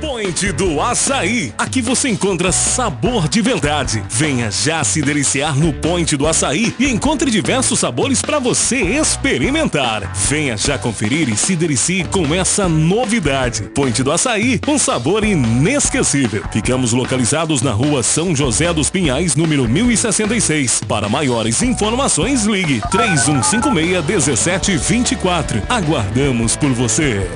Point do Açaí. Aqui você encontra sabor de verdade. Venha já se deliciar no Point do Açaí e encontre diversos sabores para você experimentar. Venha já conferir e se delicie com essa novidade. Point do Açaí, um sabor inesquecível. Ficamos localizados na rua São José dos Pinhais, número 1066. Para maiores informações, ligue 3156 1724. Aguardamos por você.